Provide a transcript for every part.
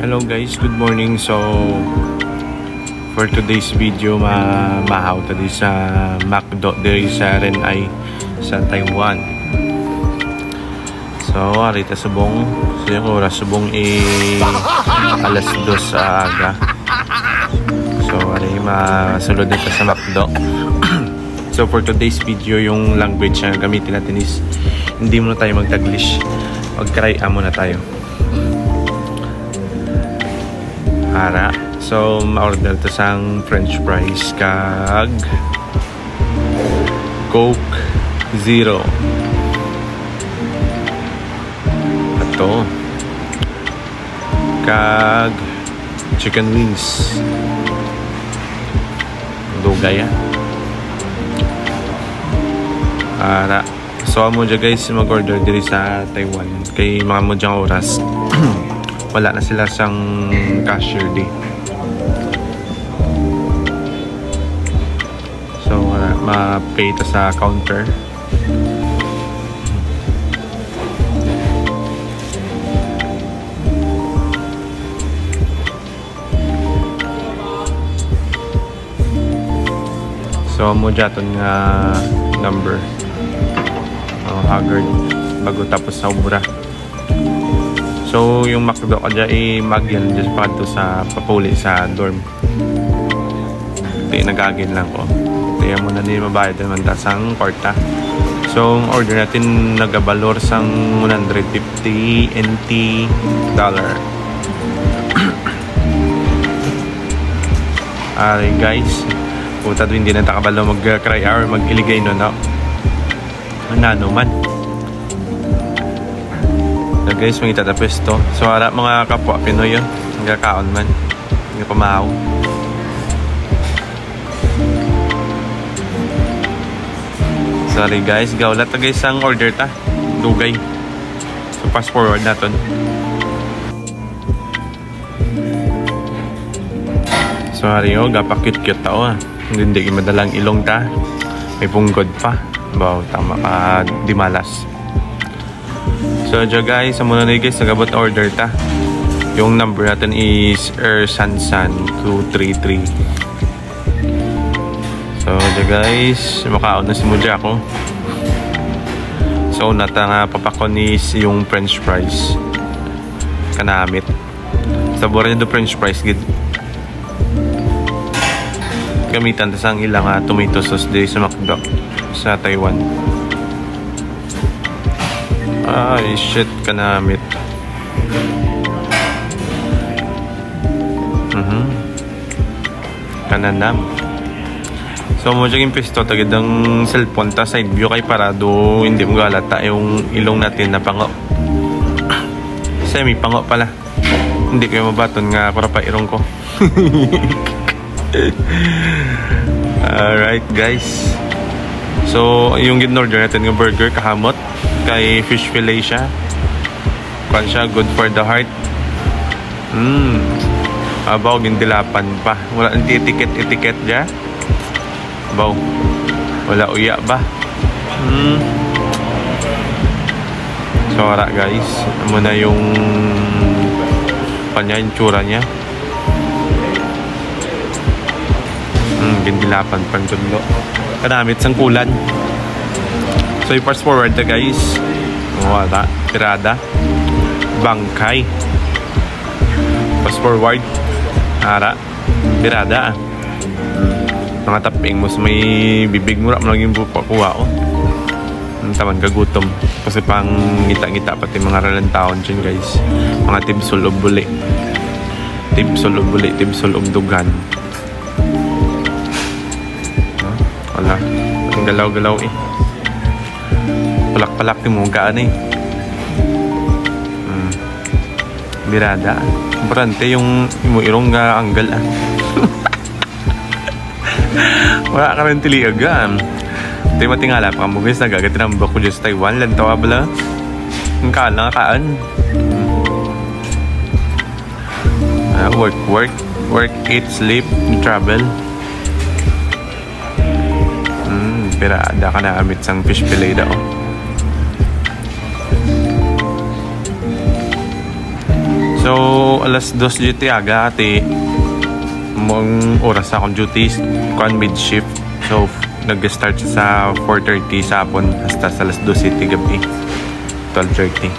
Hello guys, good morning. So for today's video ma mahaw tadi sa McDo diri sa Renai sa Taiwan. So arita subong so yung oras subong i alas dos sa aga. So ari masulod na sa McDo. so for today's video yung language na gamitin natin is hindi muna tayo mag-Taglish. Mag-try muna tayo. Ara. So, ma-order to sang french fries kag Coke Zero. Ato. Kag chicken wings. Dugay ah. Ara. So, amo dyan guys mag-order diri sa Taiwan. Kay mga mo dyan oras. Wala na sila sang cashier day. So, uh, ma-pay ta sa counter. So, mo jaton nga number. Oh, haggard. Bago tapos sa ubra. So, yung McDo ka dyan, eh, magyan dyan pa to sa papuli sa dorm. Ito nagagin lang ko. Kaya mo na din mabayad naman ta sang kwarta. So, ang order natin nagabalor sang 150 NT dollar. Alright guys. Puta doon hindi na takabalo mag-cry hour, mag-iligay no na. Ano man. Guys, mangita ta pwesto. So ara mga kapwa Pinoy yun. Nagkakaon man. Hindi pamahaw. Sorry guys, gawla ta guys ang order ta. Dugay. So pass forward naton. Sorry oh, gapa cute-cute ta oh. Hindi hindi madalang ilong ta. May punggod pa. Baw, tama ka, di malas. So, dyan guys, sa muna na guys, nagabot order ta. Yung number natin is Air Sansan 233. So, dyan guys, makaon na si Muja ko. So, nata nga papakon is yung french fries. Kanamit. Sabor niya do french fries, gid. Gamitan ta sang ilang uh, tomato sauce di sa McDo sa Taiwan. Ay, shit, kanamit. Mhm. Kananam. So, mo yung pisto, tagid ang cellphone ta side view kay parado, hindi mo galata yung ilong natin na pango. Semi pango pala. Hindi kayo mabaton nga para pa irong ko. Alright, guys. So, yung ginorder natin ng burger, kahamot kay fish fillet siya. Kwan siya, good for the heart. Mmm. Abaw, gindilapan pa. Wala ang etiket-etiket dya. Abaw. Wala uya ba? Hmm. Sora guys. Amo na yung kanya, yung tsura niya. Hmm, gindilapan pang dulo. Kanamit sang kulan. So, i-fast forward na guys. Wala. Tirada. Bangkay. Fast forward. Ara. Tirada. Mga taping mo may bibig mo. Mo lang yung bupa kuha ko. Oh. Taman kagutom. Kasi pang ngita-ngita pati mga ralantaon dyan guys. Mga tibsol o buli. Tibsol o buli. Tibsol o dugan. Wala. Ang galaw-galaw eh palak-palak ni mo gaan eh. Hmm. Birada. Importante yung imo irong nga anggal ah. Wala ka rin tiliag ah. Ito yung matingala pa mo guys nagagat ng bako sa Taiwan. Lantawa bala. Ang kaan lang kaan. Uh, work, work, work, eat, sleep, travel. Pirada ka na amit sang fish fillet daw. So, alas 2 duty aga ati mong oras akong duty kung mid shift. So, nag-start sa 4.30 sa hapon hasta sa alas 2 city gabi. 12.30.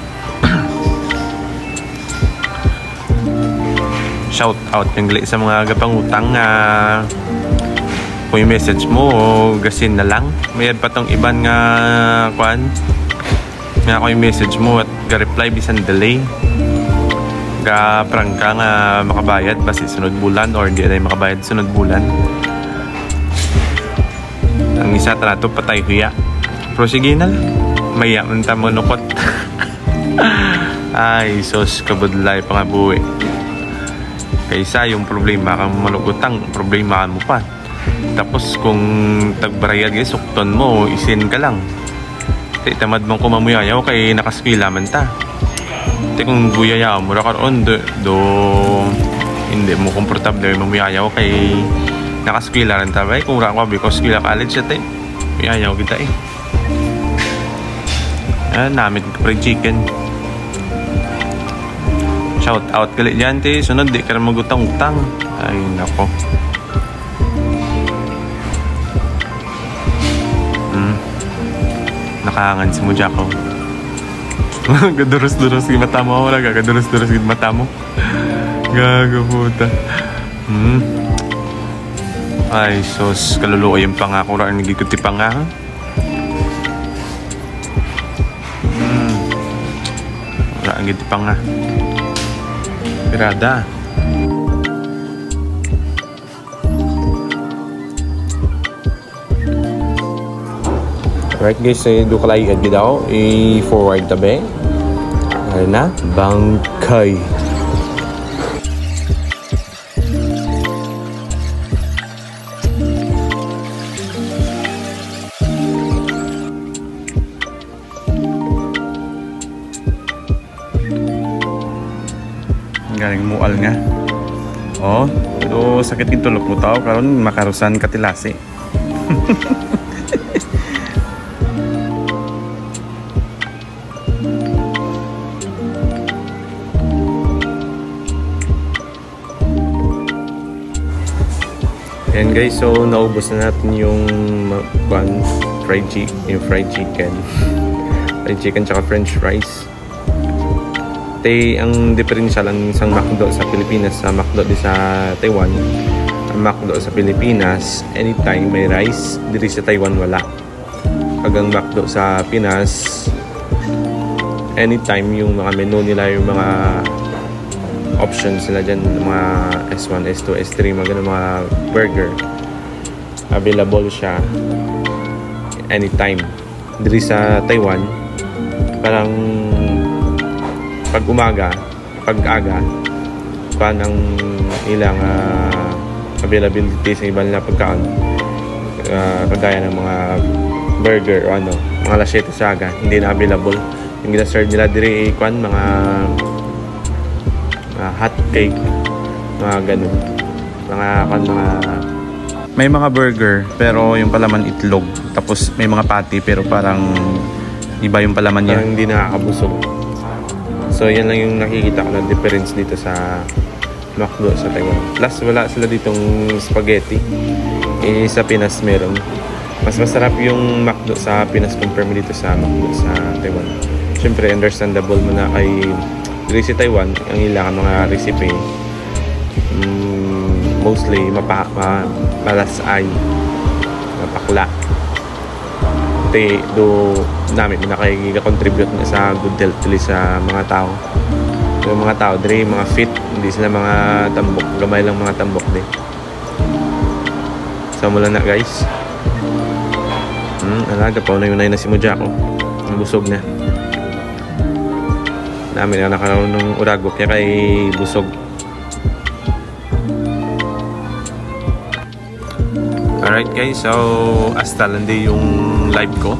Shout out yung sa mga gapangutang nga uh, kung yung message mo gasin na lang. Mayad pa tong iban nga kwan? Nga ako yung message mo at ga-reply bisan delay. Ga prangka nga makabayad basi sunod bulan or di na makabayad sunod bulan? Ang isa trato patay huya. Pero sige na lang maya man ta manukot ay sos kabudlay pa nga buwi. Kaysa yung problema kang malugutang problema mo pa tapos kung tagbarayad guys sukton mo isin ka lang Ti tamad mong kumamuyayaw kay nakaskwila man ta. Ti kung buyayaw mo ra karon do, do hindi mo komportable mamuyayaw kay nakaskwila rin ta bay kung ra ko because skwila college ti. Muyayaw kita eh. Ah, namin fried chicken. Shout out kalit dyan, ti. Sunod, di ka rin magutang-utang. Ay, nako. Nakaangan si Mujako. Gaduros-duros yung mata mo. Wala ka, gaduros-duros mata mo. Gago puta. Hmm. Ay, sos, kaluluwa yung pangako rin nagikuti pa nga. Hmm. Ang giti pa nga. Pirada. Right guys, eh, do kalay agad daw. I-forward tabi. Ano na? Bangkay. galing mual nga oh pero sakit yung tulog mo tao karon makarusan katilasi And guys, so naubos na natin yung one fried chicken, yung fried chicken. fried chicken tsaka french fries. Tay ang diferensya lang sa McDo sa Pilipinas sa McDo di sa Taiwan. Ang McDo sa Pilipinas, anytime may rice, diri sa Taiwan wala. Pag ang McDo sa Pinas, anytime yung mga menu nila yung mga options sila dyan mga S1, S2, S3 mga ganun mga burger. Available siya anytime. Diri sa Taiwan. Parang pag umaga pag aga pa ng ilang uh, availability sa iba nila pagkaon. Uh, kagaya ng mga burger o ano mga 7 sa aga hindi na available. Yung gina-serve nila diri kwan mga uh, hot cake mga ganun. Mga kan mga may mga burger pero yung palaman itlog. Tapos may mga patty pero parang iba yung palaman niya. Parang hindi nakakabusog. So yan lang yung nakikita ko na difference dito sa McDo sa Taiwan. Plus wala sila ditong spaghetti. Eh, sa Pinas meron. Mas masarap yung McDo sa Pinas compare mo dito sa McDo sa Taiwan. Syempre understandable mo na ay diri sa Taiwan ang ilang mga recipe um, mostly mapa, ma, mapakla. Te do namin nakakiga-contribute na sa good health sa mga tao. So, mga tao diri mga fit hindi sila mga tambok. Gamay lang mga tambok di. So mula na guys. Hmm, alaga pa na yun na si Mojako ang busog na namin na nakaroon ng uragok kaya kay busog. Alright guys so hasta lang din yung live ko.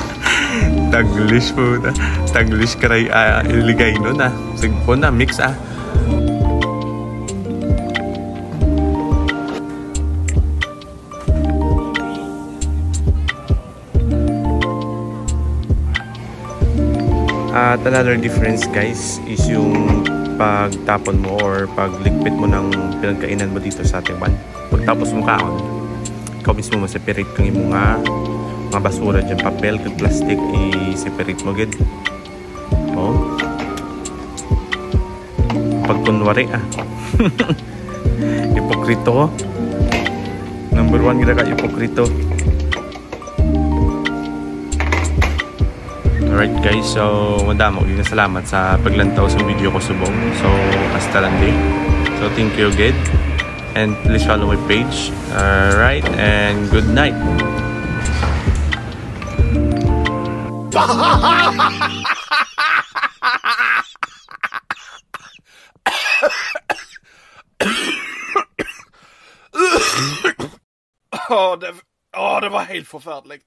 Taglish po na taglish karay uh, iligay no na sigpo na mix ah At another difference guys is yung pagtapon mo or pagligpit mo ng pinagkainan mo dito sa Taiwan. Pagtapos mo kaon, ikaw mismo ma-separate kang imo nga mga basura dyan, papel, kag plastic, i-separate mo gid. Oh. Pagkunwari ah. Ipokrito. Number one gila ka, ipokrito. Alright guys, so madamo yung salamat sa paglantaw sa video ko subong. So, hasta lang din. So, thank you again. And please follow my page. Alright, and good night. Ja, det, ja, det var helt forferdelig.